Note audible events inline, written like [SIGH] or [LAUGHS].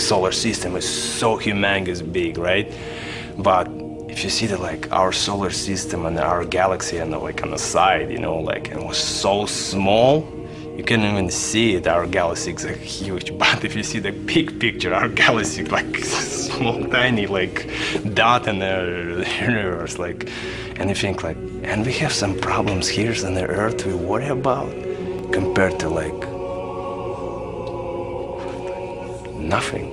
solar system is so humongous big, right? But if you see that like our solar system and our galaxy and like on the side, you know, like it was so small, you can't even see it. Our galaxy is like, huge. [LAUGHS] But if you see the big picture, our galaxy like [LAUGHS] small, tiny, like dot in the [LAUGHS] universe, like, and you think like, and we have some problems here on the Earth we worry about compared to like nothing.